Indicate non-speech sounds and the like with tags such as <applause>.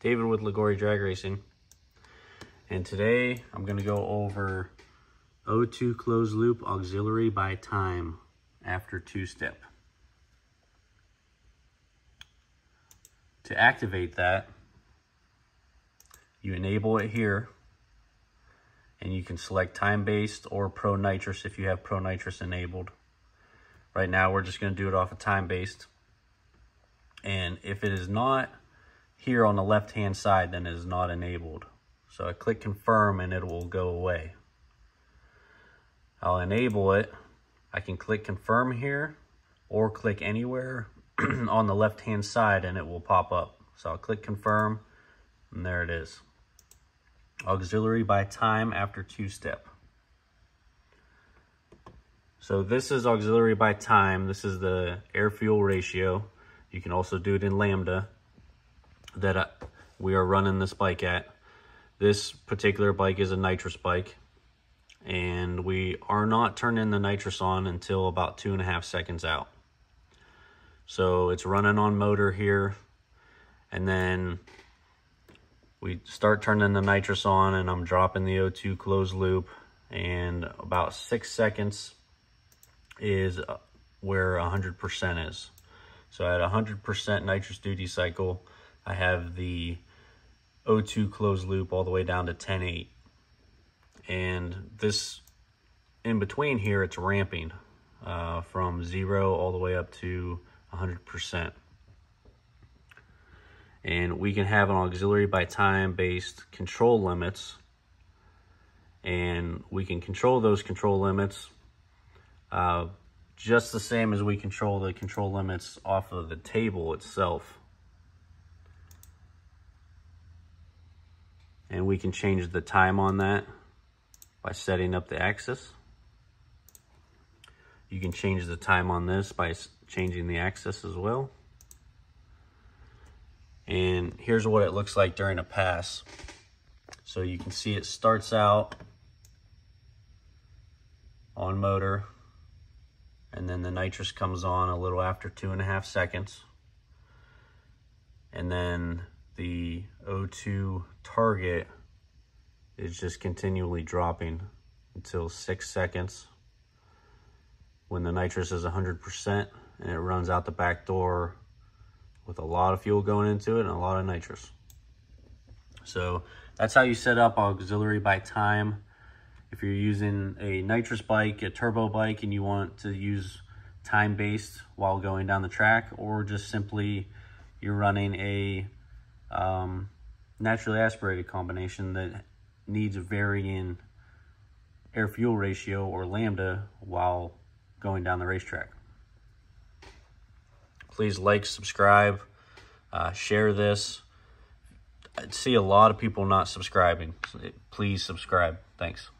David with Liguori Drag Racing. And today I'm going to go over O2 closed loop auxiliary by time after two-step. To activate that, you enable it here and you can select time-based or pro nitrous if you have pro nitrous enabled. Right now we're just going to do it off of time-based. And if it is not here on the left hand side, then is not enabled. So I click confirm and it will go away. I'll enable it. I can click confirm here or click anywhere <clears throat> on the left hand side and it will pop up. So I'll click confirm and there it is. Auxiliary by time after two step. So this is auxiliary by time. This is the air fuel ratio. You can also do it in Lambda that uh, we are running this bike at. This particular bike is a nitrous bike and we are not turning the nitrous on until about two and a half seconds out. So it's running on motor here and then we start turning the nitrous on and I'm dropping the O2 closed loop and about six seconds is uh, where 100% is. So at 100% nitrous duty cycle, I have the O2 closed loop all the way down to 10.8. And this, in between here, it's ramping uh, from zero all the way up to 100%. And we can have an auxiliary by time based control limits. And we can control those control limits uh, just the same as we control the control limits off of the table itself. And we can change the time on that by setting up the axis. You can change the time on this by changing the axis as well. And here's what it looks like during a pass. So you can see it starts out on motor and then the nitrous comes on a little after two and a half seconds. And then the O2 target is just continually dropping until six seconds when the nitrous is 100% and it runs out the back door with a lot of fuel going into it and a lot of nitrous. So that's how you set up auxiliary by time. If you're using a nitrous bike, a turbo bike, and you want to use time-based while going down the track, or just simply you're running a um, naturally aspirated combination that needs a varying air-fuel ratio or lambda while going down the racetrack. Please like, subscribe, uh, share this. I see a lot of people not subscribing. Please subscribe. Thanks.